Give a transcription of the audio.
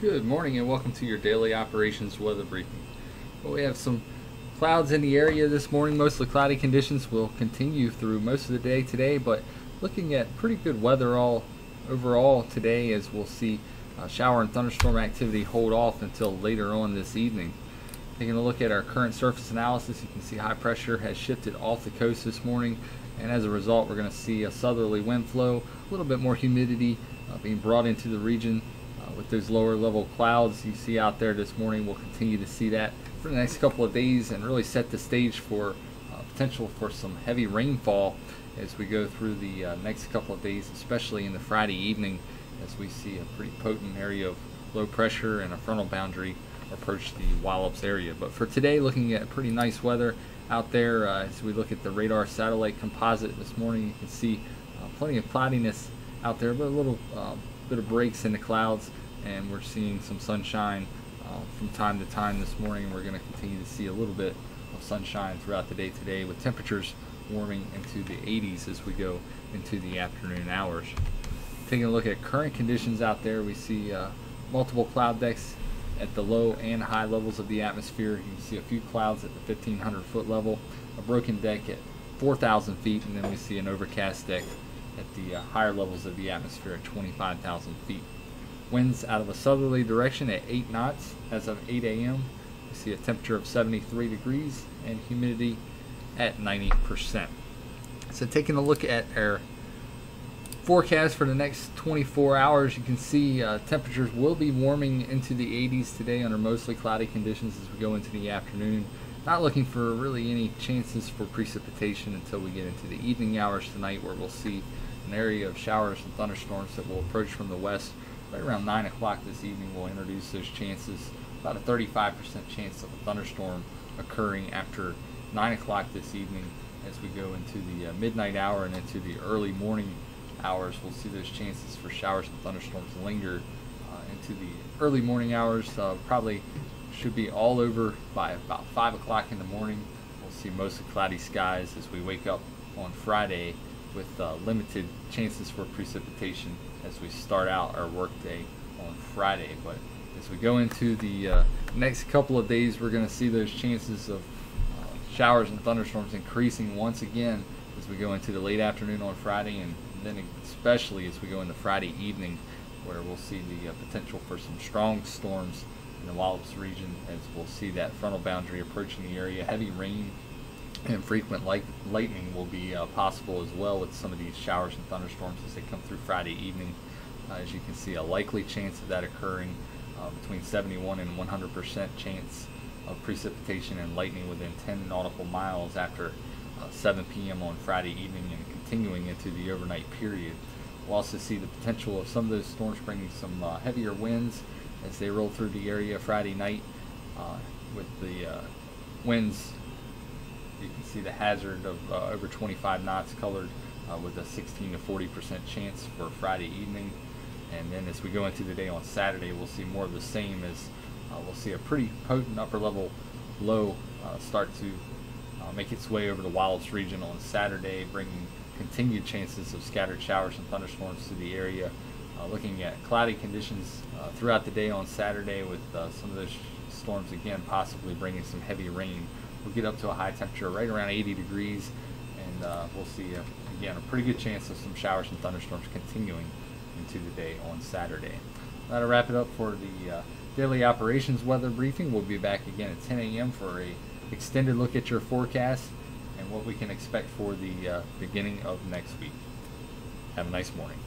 Good morning and welcome to your daily operations weather briefing. Well, we have some clouds in the area this morning. Mostly cloudy conditions will continue through most of the day today, but looking at pretty good weather all overall today as we'll see uh, shower and thunderstorm activity hold off until later on this evening. Taking a look at our current surface analysis, you can see high pressure has shifted off the coast this morning, and as a result, we're going to see a southerly wind flow, a little bit more humidity uh, being brought into the region those lower level clouds you see out there this morning. We'll continue to see that for the next couple of days and really set the stage for uh, potential for some heavy rainfall as we go through the uh, next couple of days, especially in the Friday evening as we see a pretty potent area of low pressure and a frontal boundary approach the Wallops area. But for today, looking at pretty nice weather out there uh, as we look at the radar satellite composite this morning, you can see uh, plenty of cloudiness out there, but a little uh, bit of breaks in the clouds and we're seeing some sunshine uh, from time to time this morning. We're going to continue to see a little bit of sunshine throughout the day today with temperatures warming into the 80s as we go into the afternoon hours. Taking a look at current conditions out there, we see uh, multiple cloud decks at the low and high levels of the atmosphere. You can see a few clouds at the 1500 foot level, a broken deck at 4,000 feet, and then we see an overcast deck at the uh, higher levels of the atmosphere at 25,000 feet. Winds out of a southerly direction at 8 knots as of 8 a.m. We see a temperature of 73 degrees and humidity at 90%. So taking a look at our forecast for the next 24 hours, you can see uh, temperatures will be warming into the 80s today under mostly cloudy conditions as we go into the afternoon. Not looking for really any chances for precipitation until we get into the evening hours tonight where we'll see an area of showers and thunderstorms that will approach from the west right around 9 o'clock this evening we'll introduce those chances. About a 35% chance of a thunderstorm occurring after 9 o'clock this evening as we go into the uh, midnight hour and into the early morning hours. We'll see those chances for showers and thunderstorms linger uh, into the early morning hours uh, probably should be all over by about 5 o'clock in the morning. We'll see mostly cloudy skies as we wake up on Friday with uh, limited chances for precipitation as we start out our workday on Friday. But as we go into the uh, next couple of days, we're going to see those chances of uh, showers and thunderstorms increasing once again as we go into the late afternoon on Friday, and then especially as we go into Friday evening, where we'll see the uh, potential for some strong storms in the Wallops region as we'll see that frontal boundary approaching the area. Heavy rain and frequent light, lightning will be uh, possible as well with some of these showers and thunderstorms as they come through Friday evening. Uh, as you can see, a likely chance of that occurring uh, between 71 and 100% chance of precipitation and lightning within 10 nautical miles after uh, 7 p.m. on Friday evening and continuing into the overnight period. We'll also see the potential of some of those storms bringing some uh, heavier winds as they roll through the area Friday night uh, with the winds you can see the hazard of uh, over 25 knots colored uh, with a 16 to 40 percent chance for Friday evening. And then as we go into the day on Saturday, we'll see more of the same as uh, we'll see a pretty potent upper level low uh, start to uh, make its way over the Wallops region on Saturday, bringing continued chances of scattered showers and thunderstorms to the area. Looking at cloudy conditions throughout the day on Saturday with some of those storms again possibly bringing some heavy rain we'll get up to a high temperature right around 80 degrees, and uh, we'll see, uh, again, a pretty good chance of some showers and thunderstorms continuing into the day on Saturday. That'll wrap it up for the uh, daily operations weather briefing. We'll be back again at 10 a.m. for a extended look at your forecast and what we can expect for the uh, beginning of next week. Have a nice morning.